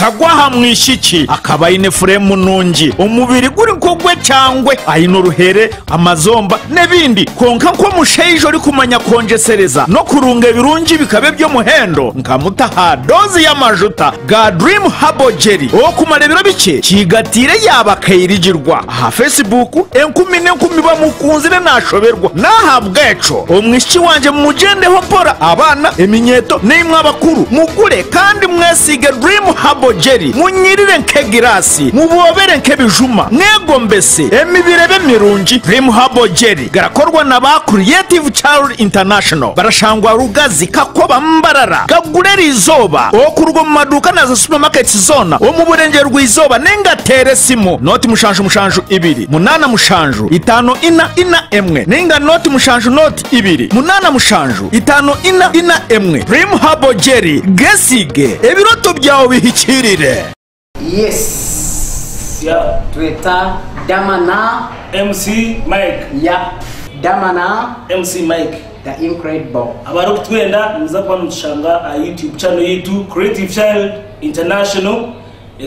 kagwaha mwishiki akaba ayine furemu nungi umubiri guri kugwe cyangwe ayine uruhere amazomba n'ibindi konka nko musheyijo uri kumanya konjesereza. No kurunga ibirungi bikabe byo muhendo nkamutaha dozi y'amajuta ga dream habo jeri uwo kumara ibiro bike. Kigatire yaba kayirigirwa aha facebook enkumi n'enkumi bamukunzire nashoberwa. N'aha bweco. Umwishiki wanje mumugendeho mpora. Abana eminyeto n'imwe abakuru. Mugure kandi mwesige dream habo jeri munyirire nk'egirasi mubobere nk'ebijuma mwego mbese emibirebe mirungi dream habo jeri garakorwa na ba creative child international. Barashangwa rugazi kakoba mbarara gagurera izoba. Uwo kurwa mu maduka na za supermarket zona wo mu burengero rw'izoba nengatere simu. Noti mushanju mushanju ibiri. Munana mushanju itanu ina ina emwe. Ninga noti mushanju noti ibiri. Munana mushanju itanu ina ina emwe. Dream habo jeri gesige. Ebiroto byawe bihikirire yes. Ya Twitter damana mc mike. Ya damana mc mike. The incredible. Abari tuenda nimuza mshanga a youtube channel yetu creative child international.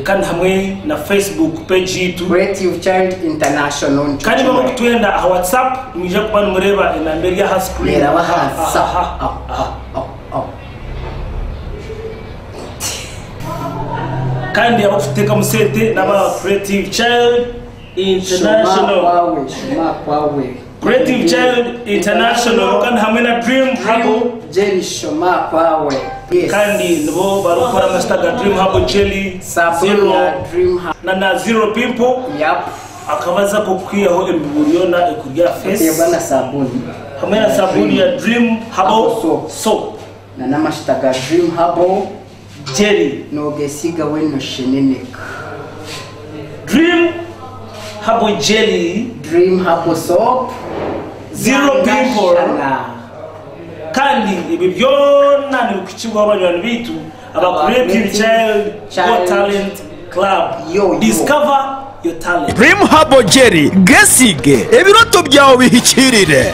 Kandi hamwe na facebook page yitu creative child international kandi bamo kutwenda aha whatsapp mwije kuba nimureba inambere ya hasi kuri reba Aha, bahasa aha, aha. Kandi abo tuteka musete n'aba creative child shuma international kwawe shuma kwawe. Creative child international kandi hamwe na dream habo jeri shuma kwawe. Yes. Kandi nibo bari gukora amasita ga dream habo jelly sabuni zero. Ya dream ha na na zero pimple yap akaba aza kukwiyaho emibiri yona ekurya face yeba na sabuni. Hamwe na sabuni ya dream habo Habo soap. soap. Na n'amashita ga dream habo jelly nogesiga weno sheneneka. Dream habo jelly dream habo soap. Zero. Shana. kandi ibi byona ni ukukigwaho abanywanyi bitu. Aba Aba creative Creative child. Child Got talent club discover your talent. Dream habo jeri gesige. Ebiroto byawe bihikirire.